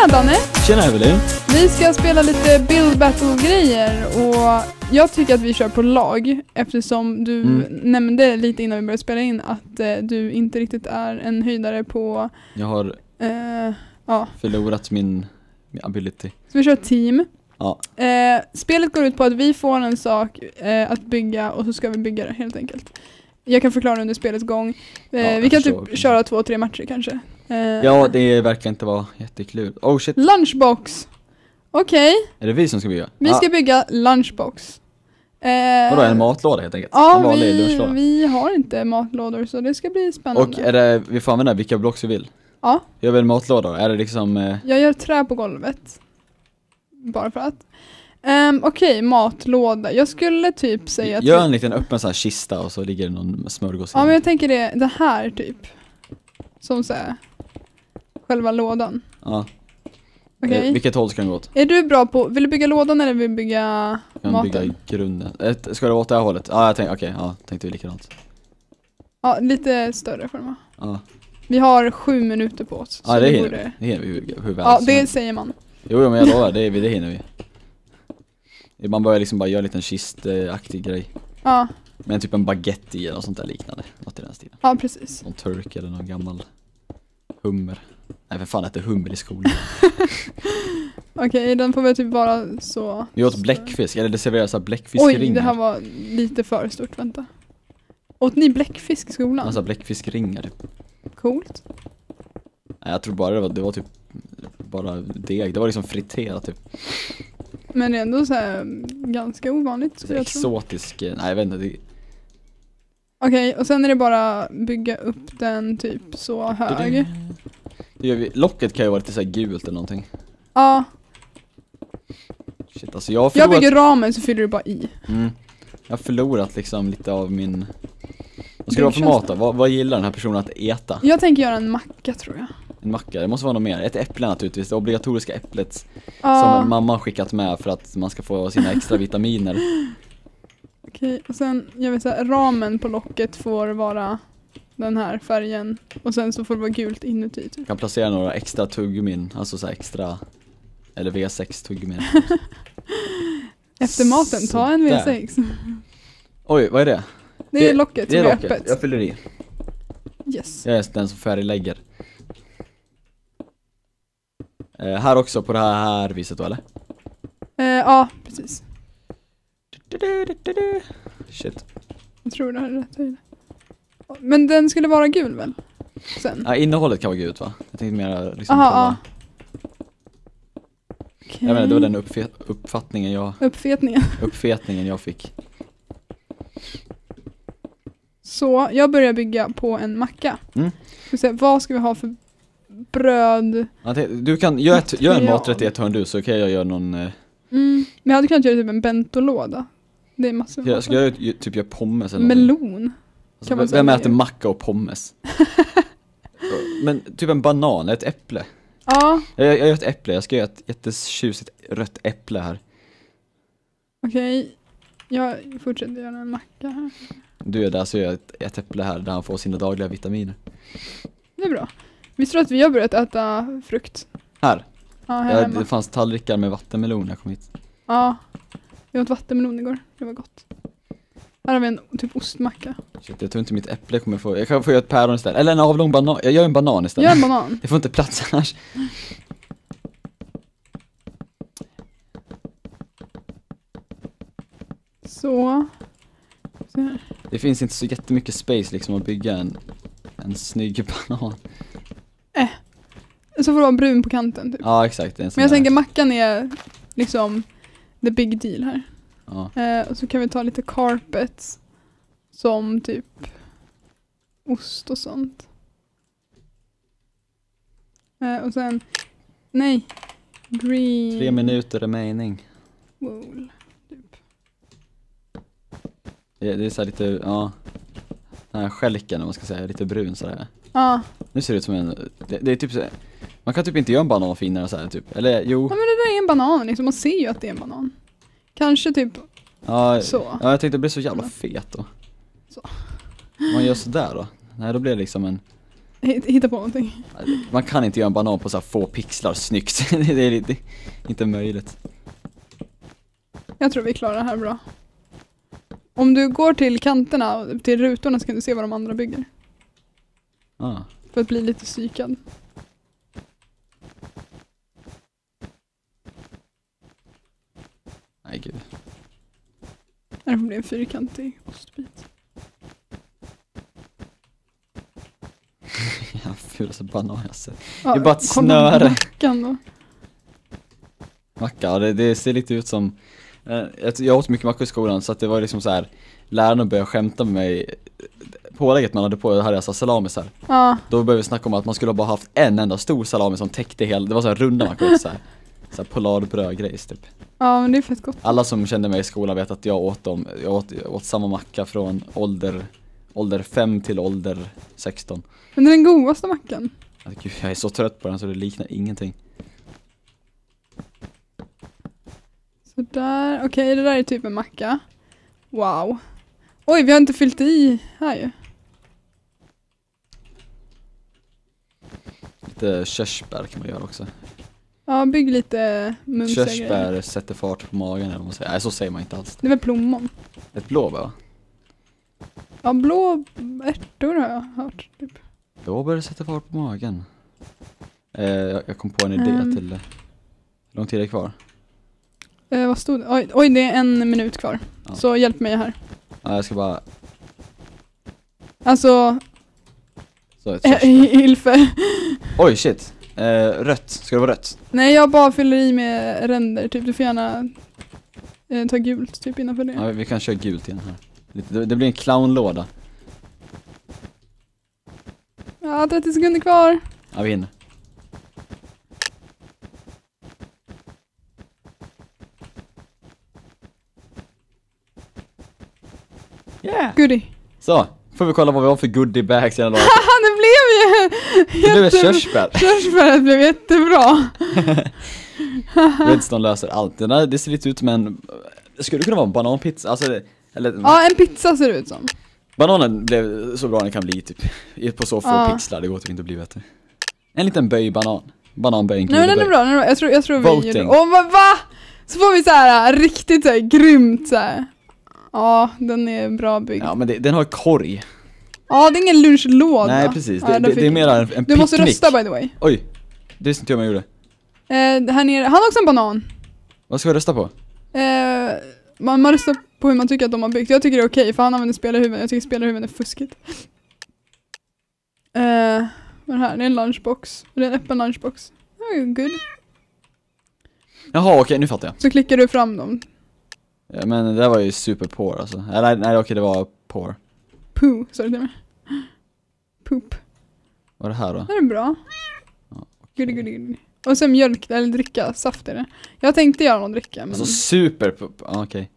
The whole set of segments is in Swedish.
Tjena Danne! Tjena Evelyn! Vi ska spela lite Build Battle-grejer och jag tycker att vi kör på lag eftersom du Mm. nämnde lite innan vi började spela in att eh, du inte riktigt är en höjdare på, Jag har eh, ja, förlorat min, min ability. så vi kör team. Ja. Eh, spelet går ut på att vi får en sak eh, att bygga och så ska vi bygga det helt enkelt. Jag kan förklara under spelets gång. Eh, Ja, vi kan typ köra två, tre matcher kanske. Eh, Ja, det verkar inte vara jättekul. Oh shit, Lunchbox! Okej, är det vi som ska bygga? vi Ah, ska bygga lunchbox. Eh, Vadå, en matlåda helt enkelt? en Ja, vanlig vi, lunchlåda? vi har inte matlådor så det ska bli spännande. Och är det, vi får använda vilka block vi vill? Ja. Gör vi en matlåda då? Är det liksom, eh, Jag gör trä på golvet. Bara för att. Um, Okej, matlåda. Jag skulle typ säga att... gör en liten öppen sån här kista och så ligger det någon smörgås i Ja men jag tänker det, det här typ. Som såhär, själva lådan. Ja. Okej? Eh, vilket håll ska den gå åt? Är du bra på, vill du bygga lådan eller vill du bygga Jag kan maten? bygga grunden. Ett, ska det vara åt det här hållet? Ja, jag tänkte, okej, ja, tänkte vi likadant. Ja, lite större får de ha. Ja, Vi har sju minuter på oss. ja så det vi hinner vi. borde- Det hinner vi hur, hur väl Ja, som det helst. säger man. Jo, jo, men jag lovar, det, det hinner vi. Man börjar liksom bara göra en liten kistaktig grej. Ja, Med typ en baguette i eller något sånt där liknande. Något i den stilen. ja precis. Någon turk eller någon gammal hummer. Nej för fan äter hummer i skolan. Okej, den får väl typ vara så. Vi åt bläckfisk, eller det serveras såhär bläckfiskringar. Oj, det här var lite för stort, vänta. Åt ni bläckfisk i skolan? Alltså bläckfiskringar typ. Coolt. Nej jag tror bara det var, det var typ bara deg, det var liksom friterat typ. Men det är ändå så här mm, ganska ovanligt skulle jag tro. exotisk, nej jag vet inte, det, Okej, och sen är det bara bygga upp den typ så hög. det gör vi. Locket kan ju vara lite såhär gult eller någonting. Ja, Shit alltså jag har jag förlorat, bygger ramen så fyller du bara i. mm, jag har förlorat liksom lite av min Vad ska det vara för mat då? Vad, vad gillar den här personen att äta? Jag tänker göra en macka tror jag. En macka, det måste vara något mer. Ett äpple naturligtvis, det obligatoriska äpplet Ja, som mamma har skickat med för att man ska få sina extra vitaminer. okej. Och sen, jag vill säga ramen på locket får vara den här färgen. Och sen så får det vara gult inuti typ. kan placera några extra tuggummin, alltså så extra eller V6 tuggummin. Efter maten, ta en Sådär. V6. Oj, vad är det? Det är Det- locket Det är som är locket, öppet. jag fyller i. Yes. Jag är den som färglägger. Eh, här också på det här, här viset då eller? Eh, ja, precis. Shit. Jag tror det här är rätt höjd. Men den skulle vara gul väl? Sen? Ja, innehållet kan vara gult va? Jag tänkte mer liksom Aha, ja. Jag menar, det var den uppfattningen jag, Uppfetningen. uppfetningen jag fick. Så, jag börjar bygga på en macka. Mm. Ska se, vad ska vi ha för bröd? Jag tänkte, Du kan, gör, ett, gör en maträtt i ett hörn du så kan jag göra någon, eh, Mm. Men jag hade kunnat göra typ en bentolåda. Det är massor jag, ska jag typ göra pommes eller någonting? Melon. Alltså, kan man vem säga. äter macka och pommes? Men typ en banan, ett äpple. Ja, Jag, jag gör ett äpple, jag ska göra ett jättetjusigt rött äpple här. okej. Jag fortsätter göra en macka här. Du är där så gör jag ett, ett äpple här där han får sina dagliga vitaminer. Det är bra. Visste du att vi har börjat äta frukt? Här, Ja, här jag, hemma. det fanns tallrikar med vattenmelon när jag kom hit. Ja. Jag åt vattenmelon igår. Det var gott. Här har vi en typ ostmacka. Shit, jag tror inte mitt äpple kommer få, jag kan få göra ett päron istället. Eller en avlång banan, jag gör en banan istället. Gör en banan. Det får inte plats annars. Så. Så här. Det finns inte så jättemycket space liksom att bygga en, en snygg banan. Så får det vara brun på kanten typ. Ja exakt, Men jag där- tänker mackan är liksom the big deal här. ja. Eh, och så kan vi ta lite carpets. Som typ ost och sånt. Eh, och sen, nej. Green Tre minuter remaining. wool. Typ. Det, det är så lite, ja. Den här skälken om man ska säga, lite brun sådär. Ja, Nu ser det ut som en, det, det är typ så, man kan typ inte göra en banan finare så här typ. Eller jo, ja men det där är en banan liksom. Man ser ju att det är en banan. Kanske typ ja, så. ja jag tänkte det blir så jävla fet då. Så. Man gör sådär då? Nej då blir det liksom en, Hitt- Hitta på någonting. Man kan inte göra en banan på så här få pixlar snyggt. det är lite, inte möjligt. Jag tror vi klarar det här bra. Om du går till kanterna, till rutorna så kan du se vad de andra bygger. Ah. För att bli lite psykad. Nej gud. Det får bli en fyrkantig ostbit. Jag fulaste banan jag sett. Ja, Det är bara ett snöre. mackan då. Macka, ja, det, det ser lite ut som eh, jag, åt mycket macka i skolan så att det var liksom så här Lärarna började skämta med mig Pålägget man hade på, det hade jag salamisar Ja, Då började vi snacka om att man skulle ha bara haft en enda stor salami som täckte hela, det var så här runda mackor så här, så polarbrödgrejs typ ja men det är fett gott. Alla som kände mig i skolan vet att jag åt dem, jag åt, jag åt samma macka från ålder Ålder 5 till ålder 16 Men det är den godaste mackan. Gud, jag är så trött på den så det liknar ingenting Sådär, okej det där är typ en macka. Wow. Oj, vi har inte fyllt i här ju. Lite körsbär kan man göra också Ja, bygg lite mumsiga grejer. Körsbär sätter fart på magen eller vad man säger. Nej så säger man inte alls. Det är väl plommon? Ett blåbär va? Ja, blå ärtor har jag hört. Typ. Blåbär sätter fart på magen. Eh, jag, jag kom på en idé Ehm. till. Hur lång tid är det kvar? Eh, vad stod det? Oj, oj, det är en minut kvar. Ja. Så hjälp mig här. Ja, jag ska bara, Alltså, så ett äh, körsbär. Ilfe. Oj shit. Eh, rött, ska det vara rött? Nej, jag bara fyller i med ränder. Typ, du får gärna eh, ta gult typ innanför det. Ja, vi kan köra gult igen här. Det, det blir en clownlåda. Ja, 30 sekunder kvar. Ja, vi hinner. Yeah! Goodie. Så, får vi kolla vad vi har för goodiebags i den här dagen. Det blev ju Det blev ett jätte- körsbär. Körsbäret blev jättebra. Redstone löser allt. Den där, det ser lite ut som en, det skulle kunna vara en bananpizza, alltså det, eller Ja, en pizza ser det ut som. Bananen blev så bra den kan bli typ, i- på så få Ja. pixlar, det går typ inte att bli bättre. En liten böj banan, bananböj, en Nej men den är bra, den är bra. Jag tror, jag tror vi Voting. gjorde... Åh vad va? Så får vi så här riktigt så här grymt så här. Ja, den är bra byggd. Ja Ja, men det, den har korg. det är ingen lunchlåda. Nej precis, Ja, det, den det, det är mer en, en picknick. Du måste rösta by the way. Oj, det visste inte jag vad jag gjorde. Eh, här nere, han har också en banan. Vad ska jag rösta på? Eh, man, man röstar på hur man tycker att de har byggt. Jag tycker det är okej för han använder spelarhuvuden. Jag tycker spelarhuvuden är fuskigt. Eh, vad är det här? Det är en lunchbox. Det är en öppen lunchbox. Är good. Jaha okej, nu fattar jag. Så klickar du fram dem. Ja, men det där var ju super poor alltså. Nej, nej, okej det var poor. Poo, sa du till mig. Poop. Vad är det här då? Det är bra. Ja, goody, goody. Och sen mjölk, eller dricka, saft är det. Jag tänkte göra någon dricka men... Alltså super, ja okej.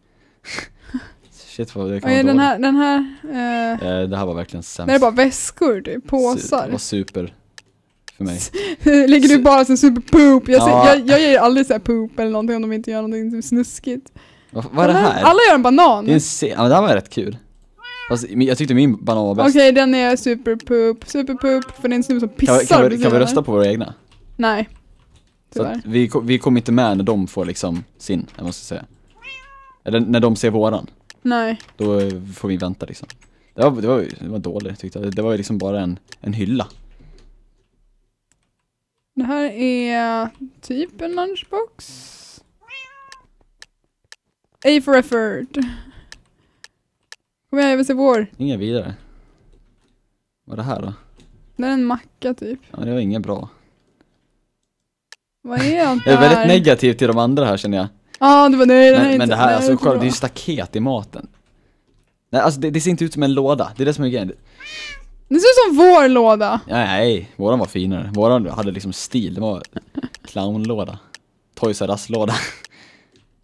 Shit vad det kan vara den här, den här, eh, Eh, det här var verkligen sämst. det är bara väskor typ, Su- Det påsar. var super för mig. Lägger du bara som super poop? Jag, Ja. säger, jag, jag ger aldrig såhär poop eller någonting om de inte gör någonting typ snuskigt. Vad, vad är det här? Alla gör en banan. Det är en se- ja det här var rätt kul. Fast jag tyckte min banan var Okej, bäst. den är super poop, super poop, för det är en snubbe som Kan, pissar vi- kan, vi, kan vi rösta på våra egna? Nej. Tyvärr. vi, vi kommer inte med när de får liksom sin, jag måste säga. Eller när de ser våran, Nej. då får vi vänta liksom. Det var, det var, det var dåligt tyckte jag, det var ju liksom bara en, en hylla. Det här är typ en lunchbox. A for effort. Kom igen, jag vill se vår. Inga vidare. Vad är det här då? Det är en macka typ. Ja, det var inget bra. Vad är allt Jag är väldigt negativ till de andra här känner jag. Ja, det var nej, Men, inte, men det här, nej, alltså kolla, det är ju staket i maten. Nej alltså det, det ser inte ut som en låda, det är det som är grejen. Det ser ut som vår låda. Nej, nej, våran var finare. Våran hade liksom stil, det var clownlåda. Toys R Us-låda.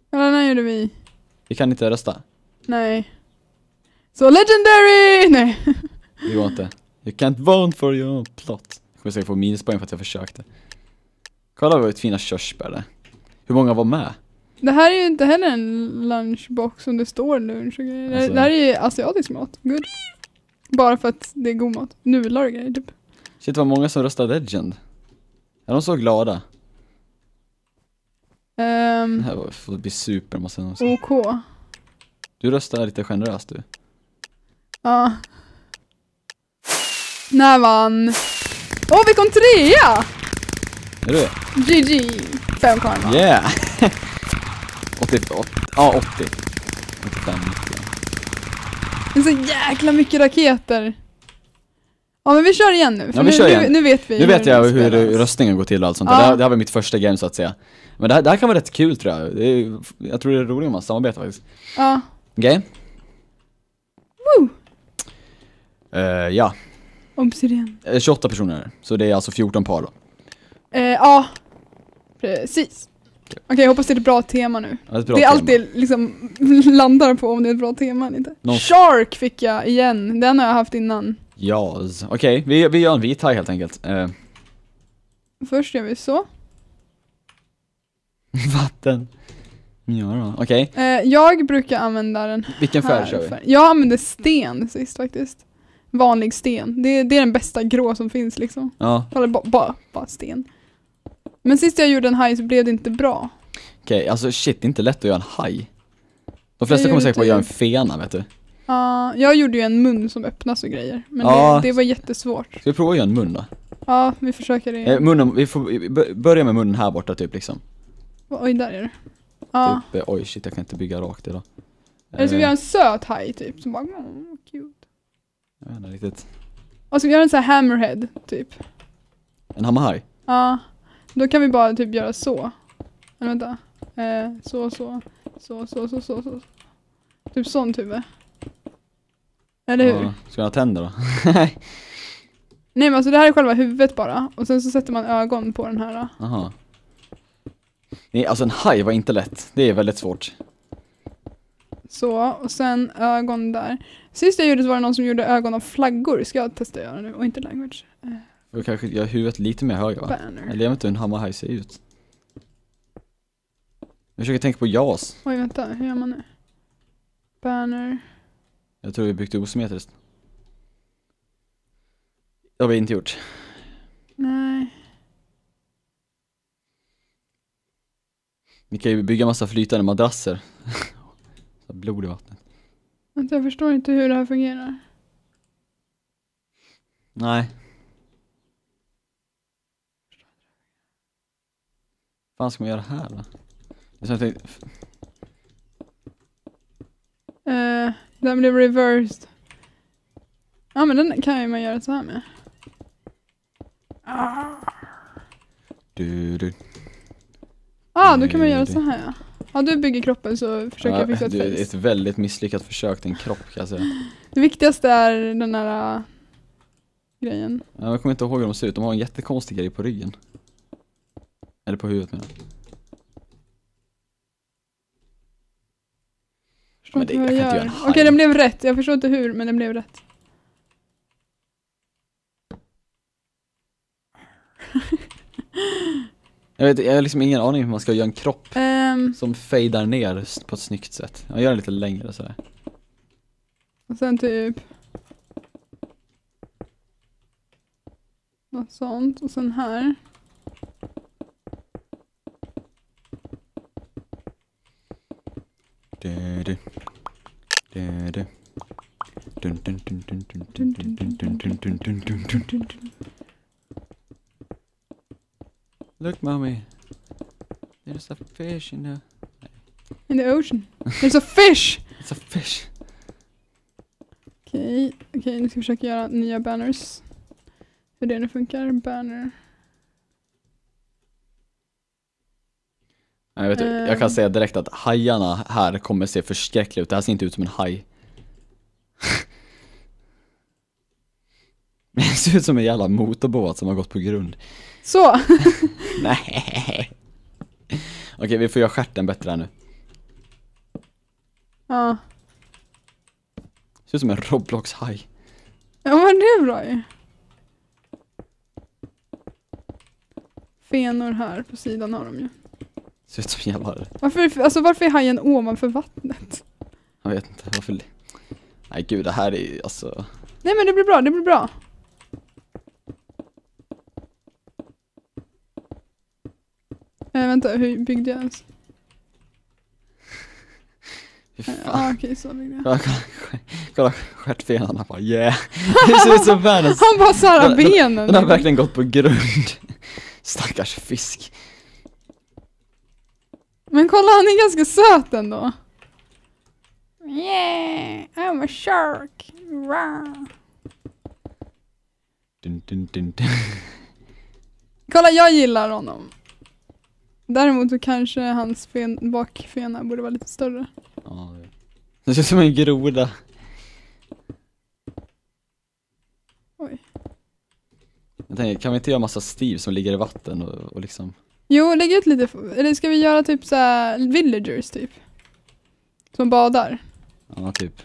Ja, den här gjorde vi. Vi kan inte rösta. Nej. Så legendary! Nej. Det går inte. You can't vote for your plot. Jag kommer säkert få minuspoäng för att jag försökte. Kolla vad fina körsbär där. Hur många var med? Det här är ju inte heller en lunchbox som det står lunch och grejer. Det- Alltså- Det här är ju asiatisk mat. Good. Bara för att det är god mat. Nudlar och grejer typ. Shit vad många som röstar Legend. Är de så glada? Ehm, Det här var- får bli super måste jag säga. OK. Du röstar lite generöst du. Ja. När vann? Åh, vi kom trea! Är du? GG! Fem karma. Yeah! 80, 80, ja 80. 85, 90. Det är så jäkla mycket raketer. Ja men vi kör igen nu, för Ja, vi nu, nu, nu vet vi Nu vet jag hur röstningen går till och allt sånt Ja. där. Det här var mitt första game så att säga. Men det här, det här kan vara rätt kul tror jag. Det är, jag tror det är roligt om man samarbetar faktiskt. Ja. Okej? Woo! Eh, ja, Obsidian. Eh, 28 personer. Så det är alltså 14 par då. Eh, ja, precis. Okej, jag hoppas det är ett bra tema nu. Ja, ett bra det är tema. alltid liksom landar på om det är ett bra tema eller inte. Någon- Shark fick jag igen, den har jag haft innan. Ja, okej. Vi, vi gör en vit haj helt enkelt. Eh, Först gör vi så. vatten. Ja då. Okej, Eh, jag brukar använda den vilken färg här kör vi? Jag använde sten sist faktiskt. Vanlig sten. Det, det är den bästa grå som finns liksom. Ja, Eller bara, bara, bara sten. Men sist jag gjorde en haj så blev det inte bra. okej. Alltså shit, det är inte lätt att göra en haj. De flesta kommer säkert att göra en fena, vet du. Ja, jag gjorde ju en mun som öppnas och grejer. Men Ja. det, det var jättesvårt. Ska vi prova att göra en mun då? Ja, vi försöker det. Eh, munnen, vi får börja med munnen här borta typ liksom. Oj, där är det. Ja. Typ, eh, oj shit jag kan inte bygga rakt idag. Eller ska vi Eh, göra en söt haj typ? Som bara, mm, cute. jag vet inte riktigt. Och ska vi göra en sån här hammerhead typ? En hammarhaj? Ja. Då kan vi bara typ göra så. Eller vänta. Eh, så, så. Så, så, så, så, så. Typ sånt huvud. Eller hur? Ja, ska vi ha tänder då? Nej men alltså det här är själva huvudet bara. Och sen så sätter man ögon på den här. Aha. Nej, alltså en haj var inte lätt. Det är väldigt svårt. Så, och sen ögon där. Sist jag gjorde så var det någon som gjorde ögon av flaggor. Ska jag testa att göra nu? Och inte language. Eh, Vi kanske gör huvudet lite mer höger va? banner. Eller jag vet inte hur en hammarhaj ser ut. Jag försöker tänka på JAS. Oj vänta, hur gör man nu? Banner. Jag tror vi byggt osymmetriskt. Det har vi inte gjort. Nej. Vi kan ju bygga massa flytande madrasser. Så blod i vattnet. Jag förstår inte hur det här fungerar. Nej. fan ska man göra här då? Det är som jag tänkte, Eh, den blev reversed. Ja men den kan ju man göra så här med. du, du. Ah, då kan man göra så här ja. Ja, du bygger kroppen så försöker jag fixa ett det är face. ett väldigt misslyckat försök till en kropp kan jag säga. Det viktigaste är den här äh, grejen. Ja, Jag kommer inte ihåg hur de ser ut, de har en jättekonstig grej på ryggen. Eller på huvudet menar jag. Förstår inte vad jag jag gör. Okej, den blev rätt. Jag förstår inte hur, men den blev rätt. Jag, vet, jag har liksom ingen aning hur man ska göra en kropp Ehm, som fejdar ner på ett snyggt sätt. Jag gör den lite längre sådär. och sen typ... Något sånt. Och sen här. Du, du. Du, du. Dun, dun, dun, dun, dun, dun, dun, dun, dun, dun, dun, dun, dun, dun. Look mommy. There's a fish in the... In the ocean. There's a fish! It's a fish. Okej, okej nu ska vi försöka göra nya banners. Hur det nu funkar. Banner. Jag, vet, jag kan säga direkt att hajarna här kommer se förskräckliga ut. Det här ser inte ut som en haj. Det ser ut som en jävla motorbåt som har gått på grund. Så! Nej. Okej, vi får göra stjärten bättre här nu. ja. Ser ut som en Roblox-haj. Ja men det är bra ju. Fenor här på sidan har de ju. Ser ut som en jävla... Varför, alltså varför är hajen ovanför vattnet? Jag vet inte varför... Nej gud, det här är ju alltså... Nej men det blir bra, det blir bra. Eh, vänta, hur byggde jag ens? Fy fan. ah, okej, så byggde jag. Kolla, kolla, kolla stjärtfenan, han bara yeah. Det ser ut som världens... Han bara såhär den- benen. Den har verkligen gått på grund. Stackars fisk. Men kolla, han är ganska söt ändå. Yeah, I'm a shark. Rah. Dun, dun, dun, dun. Kolla, jag gillar honom. Däremot så kanske hans fen, bakfena borde vara lite större. Ja, det- det ser ut som en groda. Oj. Jag tänker, kan vi inte göra massa Steve som ligger i vatten och, och liksom Jo, lägg ut lite. Eller ska vi göra typ såhär villagers typ? Som badar. Ja, typ.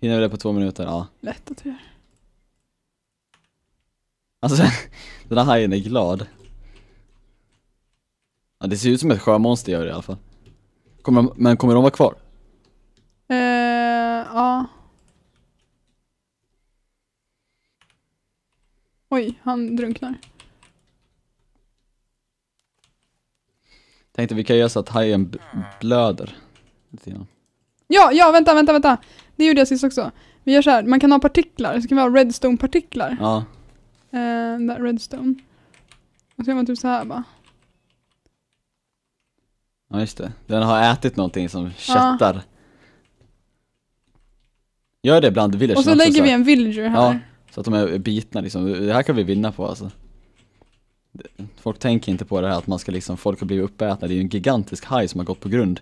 Hinner vi det på två minuter? Ja. Lätt att göra. Alltså, den här hajen är glad. Ja, det ser ut som ett sjömonster gör det i alla fall. Kommer de, men kommer de vara kvar? Eh, ja. Oj, han drunknar. Tänkte vi kan göra så att hajen blöder. Ja, ja, vänta, vänta, vänta. Det gjorde jag sist också. Vi gör så här, man kan ha partiklar, så kan vi ha redstone-partiklar. Ja, Eh, där, redstone. Och så gör man typ så här bara. Ja just det. Den har ätit någonting som köttar. Gör det bland villagers Och så lägger så vi en villager här. Ja. Så att de är bitna liksom. Det här kan vi vinna på alltså. Folk tänker inte på det här att man ska liksom, folk har blivit uppätna. Det är ju en gigantisk haj som har gått på grund.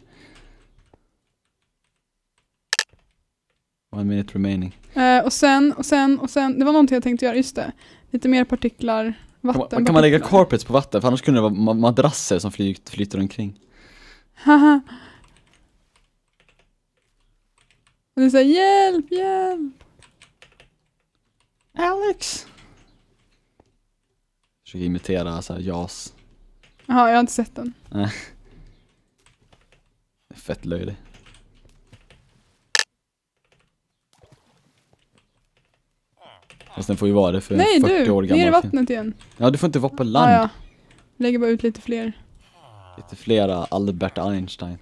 One minute remaining. Eh, och sen, och sen, och sen, det var någonting jag tänkte göra, just det. Lite mer partiklar, Kan vatten. man, kan man lägga carpets på vatten? För annars kunde det vara ma- madrasser som flyt, flyter omkring. Haha. Och det är såhär, hjälp, hjälp. Alex! Försöker imitera såhär jas. Jaha, jag har inte sett den. Fett löjlig. Fast den får ju vara det för Nej en 40 du, år gammal ner i vattnet igen. Ja, du får inte vara på Ah, land. ja. Lägger bara ut lite fler. Lite flera Albert Einstein.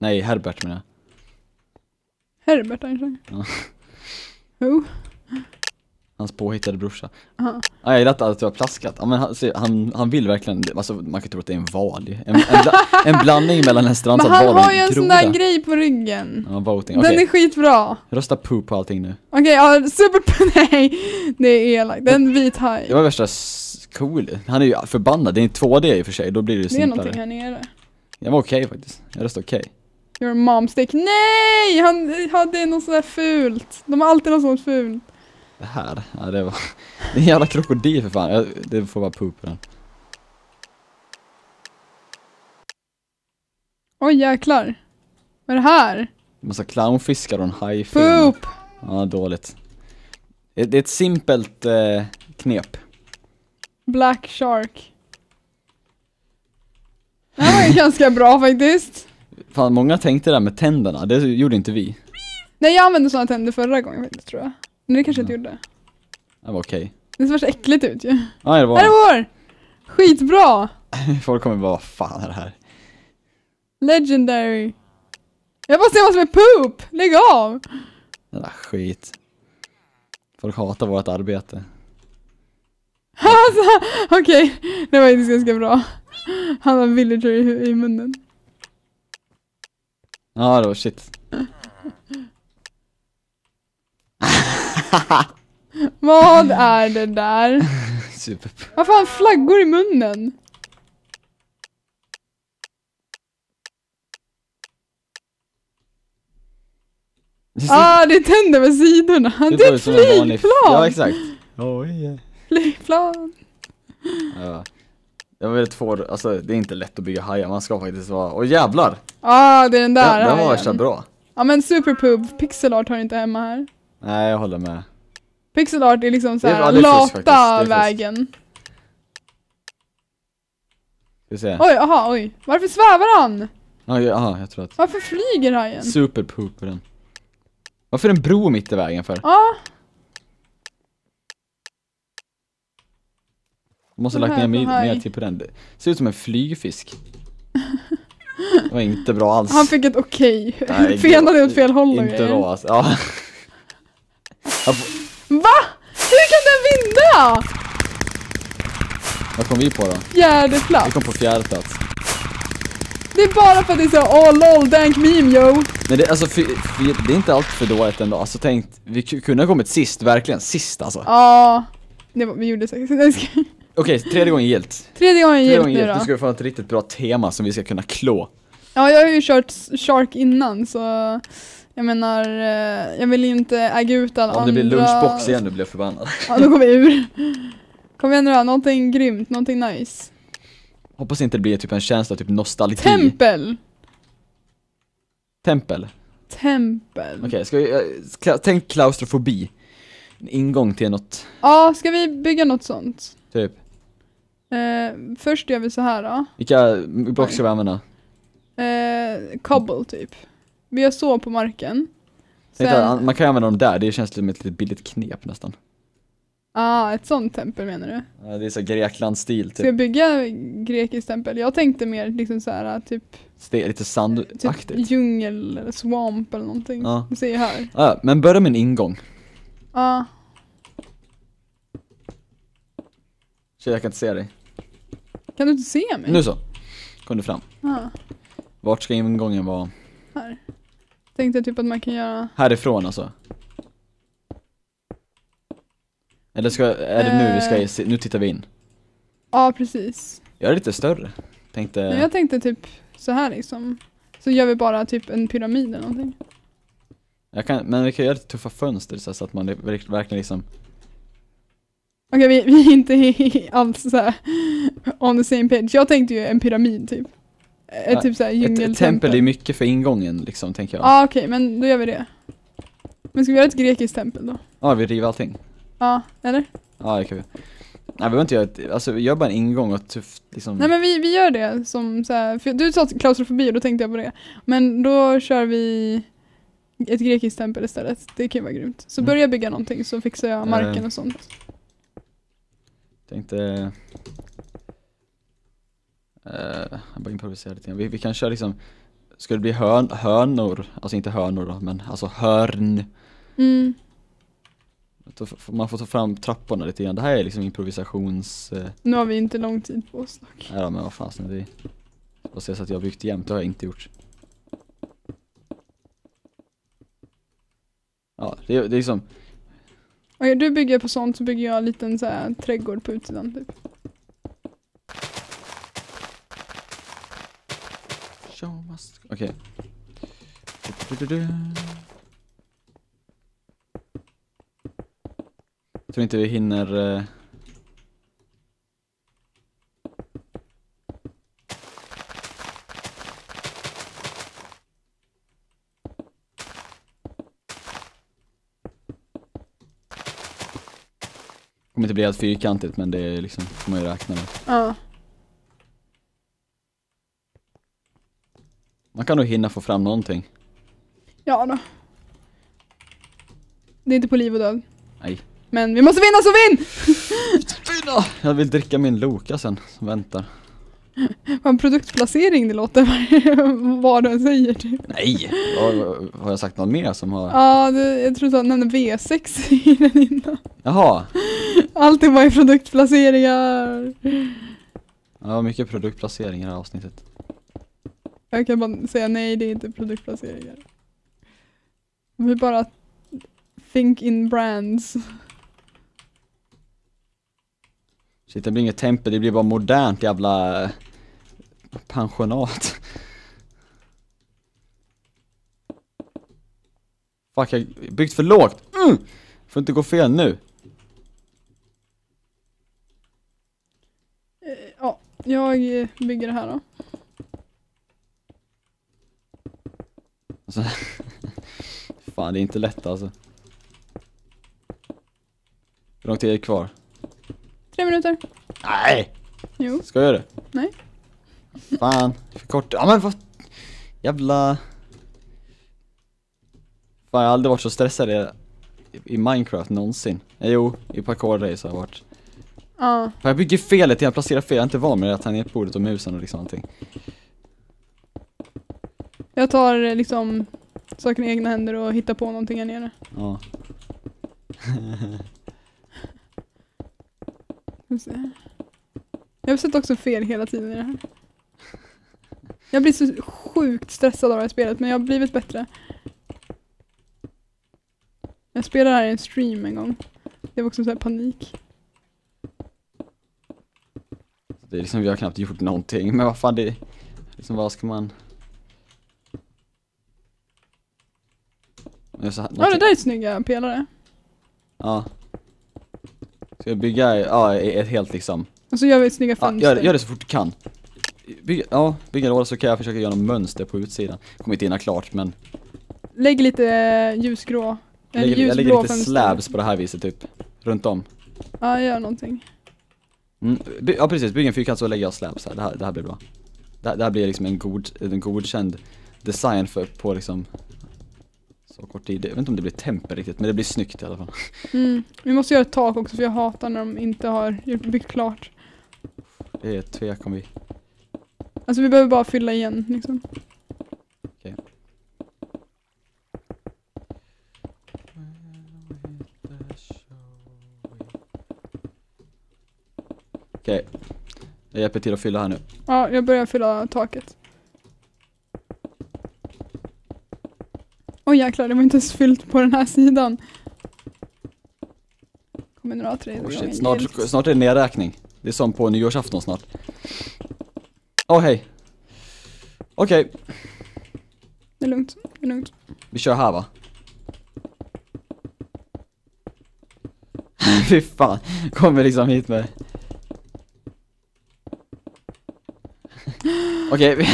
Nej, Herbert menar jag. Herbert Einstein. Ja. Oh. Hans påhittade brorsa. Aha. Ja, jag gillar att du har plaskat. Ja, men han, se, han, han vill verkligen, alltså man kan tro att det är en val. En, en, bla, en blandning mellan en Men strandsatt han val och har ju en sån där groda. grej på ryggen. Ja, voting. Den Okej, är skitbra. rösta poop på allting nu. Okej, ja, super... Nej, det är elakt. Det är en vit haj. Det var värsta cool. Han är ju förbannad, det är en 2D i och för sig, då blir det ju Det är någonting simplare. här nere. Jag var okej faktiskt. Jag röstade okej. Your mom stick. Nej! Han hade något sånt där fult. De har alltid något sånt fult. Det här, ja det var, det är en jävla krokodil för fan. Jag, det får vara poop den. Oj jäklar. Vad är det här? Massa clownfiskar och en hajfilm. Poop! Ja, dåligt. Det det är ett simpelt eh, knep. Black shark. Det här var ju ganska bra faktiskt. Fan, många tänkte det där med tänderna, det gjorde inte vi. Nej jag använde såna tänder förra gången faktiskt tror jag. Men det kanske jag inte gjorde. Det var okej. Det ser så äckligt ut ju. Ja, det Här var är vår! Skitbra! Folk kommer bara, vad fan är det här? Legendary. Jag bara ser vad som är poop! Lägg av! Den där skit. Folk hatar vårt arbete. Alltså, okej. Det var faktiskt ganska bra. Han har villager i, i munnen. Ja, det var shit. Vad är det där? Super. Varför har han flaggor i munnen? Ah, det är tänder med sidorna. Det, var är ett flygplan! Ja, exakt. Oj. Flygplan. Ja. Jag väldigt få, alltså det är inte lätt att bygga hajar, man ska faktiskt vara, åh jävlar! Ah, det är den där Den, den var värsta bra. Ja men superpoop, pixelart har inte hemma här. Nej, jag håller med. Pixelart är liksom såhär ja, lata vägen. Ska se. Oj, aha, oj. Varför svävar han? Ja, aha, jag tror att... Varför flyger hajen? Superpoop på den. Varför är det en bro mitt i vägen för? Ja. Jag måste lagt ner mer, mer tid på den. Det ser ut som en flygfisk. Det var inte bra alls. Han fick ett okej. Nej, Fenade åt fel håll Inte grejer. bra alltså. Ja. Va? Hur kan den vinna? Vad kom vi på då? Fjärde Vi plats. kom på fjärde plats. Det är bara för att det är så oh lol, dank meme yo. Men det, alltså, för, för, det är inte allt för dåligt ändå. Alltså tänk, vi ku- kunde ha kommit sist, verkligen. Sist alltså. Ja, det var, vi gjorde säkert. Ska- Okej, tredje gången gillt. Tredje gången Tredje gillt gången nu gillt. Nu då. ska vi få ett riktigt bra tema som vi ska kunna klå. Ja, jag har ju kört Shark innan så jag menar, eh, jag vill ju inte äga ut alla Om det blir andra. lunchbox igen nu blir jag förbannad. Ja, då går vi ur. Kom igen nu då, någonting grymt, någonting nice. Hoppas inte det blir typ en känsla typ nostalgi. Tempel! Tempel. Tempel. Okej, ska vi, eh, tänk klaustrofobi. En ingång till något, Ja, ska vi bygga något sånt? typ. Eh, först gör vi så här då. Vilka block ska vi använda? Eh, cobble typ. Vi gör så på marken. Sen, att man kan använda dem där, det känns som ett billigt knep nästan. ah, ett sånt tempel menar du? Ja, Det är så Grekland-stil, Ska vi typ. bygga grekiskt tempel? Jag tänkte mer liksom så här typ, Ste- lite sandaktigt. typ djungel eller swamp eller någonting. Ja. Vi ser ju här. Ja, men börja med en ingång. Ja, Så jag kan inte se dig. kan du inte se mig? Nu så. Kom du fram. Ja, Vart ska ingången vara? här. Tänkte typ att man kan göra, Härifrån alltså? Eller ska, är det nu vi ska, Eh. se- nu tittar vi in. ja precis. Gör det lite större. Tänkte, Men jag tänkte typ så här liksom. Så gör vi bara typ en pyramid eller någonting. jag kan, men vi kan göra lite tuffa fönster så så att man verk- verkligen liksom Okej, vi, vi är inte alls så här on the same page. Jag tänkte ju en pyramid typ. Ett typ såhär Ett, ett tempel är mycket för ingången liksom, tänker jag. Ja ah, okej, men då gör vi det. Men ska vi göra ett grekiskt tempel då? Ja, vi river allting. Ja, eller? Ja, det kan vi. Nej, vi behöver inte göra ett, alltså vi gör bara en ingång och tufft liksom. Nej men vi, vi gör det som så här, för du sa klaustrofobi och då tänkte jag på det. Men då kör vi ett grekiskt tempel istället. Det kan ju vara grymt. Så Mm. börja bygga någonting så fixar jag marken Eh. och sånt. Tänkte... Uh, jag bara improvisera lite. Vi, vi kan köra liksom, ska det bli hörn, hörnor, alltså inte hörnor då, men alltså hörn. Mm. Man får ta fram trapporna lite grann. Det här är liksom improvisations... Uh, Nu har vi inte lång tid på oss dock. då, men vad fasen det är. Och se så att jag har byggt jämnt, det har jag inte gjort. Ja, det, det är liksom, Okej, du bygger på sånt så bygger jag en liten så här, trädgård på utsidan typ. Okej. Okay. Tror inte vi hinner... Eh, kommer inte bli helt fyrkantigt men det är liksom, får man ju räkna med. Ja. Man kan nog hinna få fram någonting. Ja då. Det är inte på liv och död. Nej. Men vi måste vinna så vinn! Jag vill dricka min Loka sen, som väntar. Vad en produktplacering det låter vad du än säger typ. Nej! Har, jag sagt något mer som har... Ja, det, jag tror att du nämnde V6 i den innan. Jaha! Allting var i produktplaceringar. Ja, mycket produktplacering i det här avsnittet. Jag kan bara säga nej, det är inte produktplaceringar. Vi bara think in brands. Shit, det blir inget tempel, det blir bara modernt jävla pensionat. Fuck, jag har byggt för lågt! Mm! Får inte gå fel nu. Eh, Ja, jag eh, bygger det här då. Alltså, fan, det är inte lätt alltså. Hur lång tid är det kvar? Tre minuter. Nej! Jo. Ska jag göra det? Nej. Fan, för kort. Ja men vad... Jävla... Fan jag har aldrig varit så stressad i, i Minecraft någonsin. Eh, Jo, i parkour race har jag varit. Ja. För jag bygger fel, jag placerar fel, jag är inte van med det, tangentbordet och musen och liksom allting. Jag tar eh, liksom saken i egna händer och hittar på någonting här nere. Ja. Jag har sett också fel hela tiden i det här. Jag blir så sjukt stressad av det här spelet men jag har blivit bättre. Jag spelade här i en stream en gång. Det var också så panik. Det är liksom, vi har knappt gjort någonting, men vad fan det, liksom vad ska man? Ja det där är snygga pelare. Ja. Ska jag bygga, ja, ett helt liksom, Och så gör vi snygga ja, fönster. gör, gör det så fort du kan. Bygga, ja, bygga en låda så kan jag försöka göra något mönster på utsidan. Kommer inte hinna klart men, Lägg lite eh, ljusgrå. Eller lägger, jag lägger lite fönster. slabs på det här viset typ, runt om. Ja, gör någonting. Mm, by, ja precis, bygg en fyrkant så lägger jag slabs här, det här, det här blir bra. Det, här- det här blir liksom en, god, en godkänd design för, på liksom så kort tid. Jag vet inte om det blir temper riktigt, men det blir snyggt i alla fall. Mm. Vi måste göra ett tak också för jag hatar när de inte har byggt klart. Det är tvek om vi Alltså vi behöver bara fylla igen liksom. Okej, jag hjälper till att fylla här nu. Ja, jag börjar fylla taket. Oj jäklar, det var inte ens fyllt på den här sidan. Kommer några tredje Oh shit, snart, snart är det nedräkning. Det är som på nyårsafton snart. Åh hej. Okej, Det är lugnt, det är lugnt. vi kör här va? Fy fan, kommer liksom hit med Okej, vi,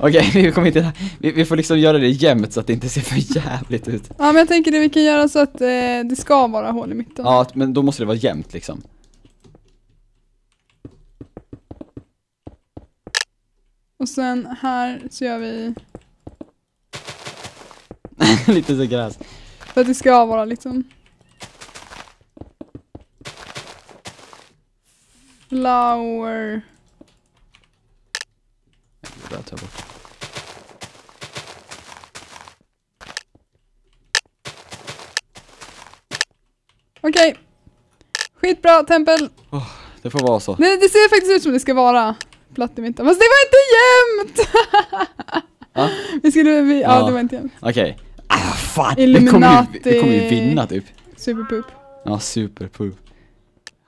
okej vi kommer inte, vi, vi får liksom göra det jämnt så att det inte ser för jävligt ut Ja men jag tänker det vi kan göra så att eh, det ska vara hål i mitten. Ja, men då måste det vara jämnt liksom Och sen här så gör vi, Lite så gräs för att det ska vara liksom Flower. Det där tar jag bort Okej. Skitbra tempel. Det får vara så Nej, det ser faktiskt ut som det ska vara platt i mitten. Fast det var inte jämnt! Ja. Vi skulle, vi, ja. Ja. det var inte jämnt. Okej, ah fan! Vi kommer, ju, Illuminati. vi kommer ju vinna typ Superpoop. Ja, superpoo.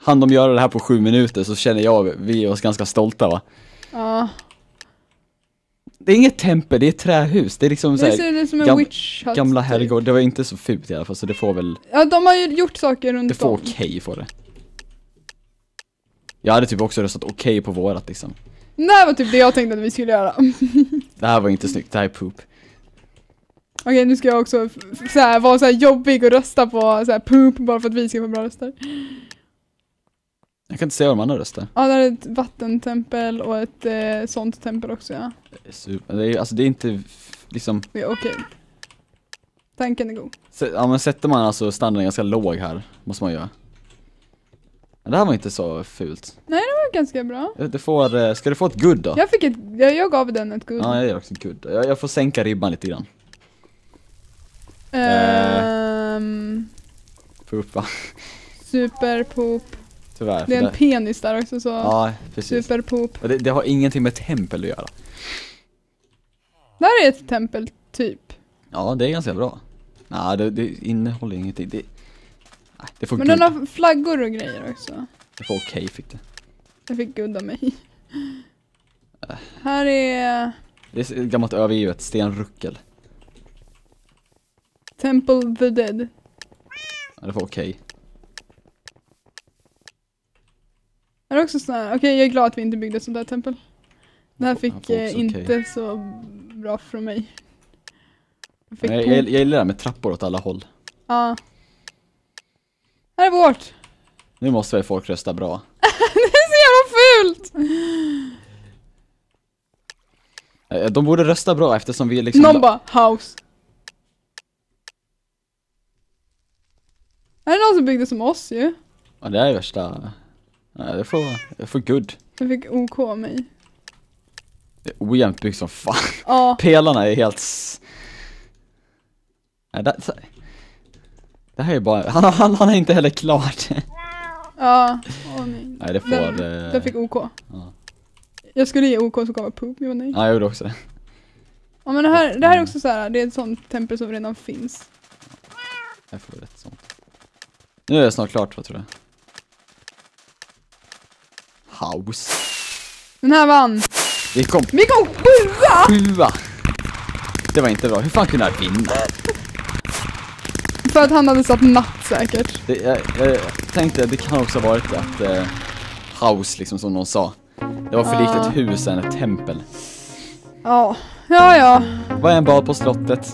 Han de göra det här på sju minuter så känner jag, vi är oss ganska stolta va? Ja. Det är inget tempel, det är ett trähus, det är liksom Det såhär, ser ut som en gam- witch hut. gamla typ. herrgård, det var inte så fult i alla fall så det får väl, Ja, de har ju gjort saker runt det får om. okej för det. Jag hade typ också röstat okej på vårat liksom. Det här var typ det jag tänkte att vi skulle göra. Det här var inte snyggt, det här är poop. Okej, nu ska jag också f- f- så här, vara så jobbig och rösta på så här poop bara för att vi ska få bra röster. Jag kan inte säga vad de andra röstar. Ja, där är ett vattentempel och ett eh, sånt tempel också ja. Det är super, det är, alltså det är inte, liksom, ja Okej. Tanken är god. se- ja men sätter man alltså standarden ganska låg här, måste man göra. Det här var inte så fult. Det var ganska bra. Det får, eh, ska du få ett good då? Jag fick ett, jag, jag gav den ett good. Ja, jag gör också good. Jag, jag får sänka ribban lite grann. Ehm, Poop va? superpoop. Tyvärr. Det är en penis där också så. Ja, precis. Superpoop. Det, det har ingenting med tempel att göra. Där är ett tempel, typ. Ja, det är ganska bra. Nej, det, det innehåller ingenting. Det, nej, det får Men den har flaggor och grejer också. Det får okej fick det. Jag fick gudda mig. Här är Det är ett gammalt övergivet stenruckel. Temple the Dead. Ja, det får okej. Här också sån här, okej jag är glad att vi inte byggde ett sånt där tempel. Det här fick eh, inte så bra från mig. Jag Jag, jag, jag gillar det här med trappor åt alla håll. Ja. Här är vårt! Nu måste väl folk rösta bra. det är så jävla fult! Eh, De borde rösta bra eftersom vi liksom... Någon bara, house. Är det någon som byggde som oss ju? Ja, det är värsta... Nej, det får, det får good. Jag fick OK mig. Det är ojämnt byggt som fan. Ja, Pelarna är helt... Nej, det, det här är bara, han, han, han är inte heller klart. ja. Åh nej. Nej, det får... Den, eh, den fick OK. ja. Jag skulle ge OK så gav jag poop, men nej. ja, jag gjorde också det. Ja men det här, det här är också så här, det är ett sånt tempel som redan finns. Jag får rätt sånt. Nu är det snart klart, vad tror du? House. Den här vann. Vi kom Vi kom sjua! sjua! Det var inte bra, hur fan kunde jag vinna? För att han hade satt natt säkert. Det, jag, jag tänkte, det kan också ha varit att eh, house, liksom som någon sa. Det var för likt ett hus än ett tempel. Ja, ja ja. Vad är en bad på slottet?